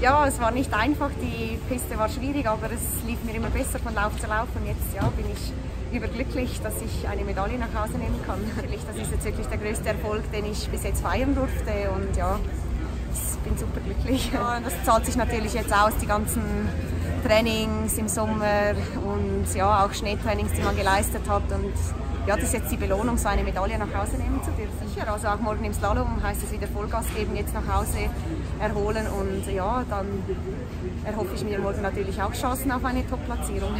Ja, es war nicht einfach, die Piste war schwierig, aber es lief mir immer besser von Lauf zu Lauf und jetzt ja, bin ich überglücklich, dass ich eine Medaille nach Hause nehmen kann. Das ist jetzt wirklich der größte Erfolg, den ich bis jetzt feiern durfte und ja, ich bin super glücklich. Ja, das zahlt sich natürlich jetzt aus, die ganzen Trainings im Sommer und ja, auch Schneetrainings, die man geleistet hat und ja, das ist jetzt die Belohnung, so eine Medaille nach Hause nehmen zu dürfen. Sicher, also auch morgen im Slalom heißt es wieder Vollgas geben, jetzt nach Hause erholen und ja, dann erhoffe ich mir morgen natürlich auch Chancen auf eine Top-Platzierung.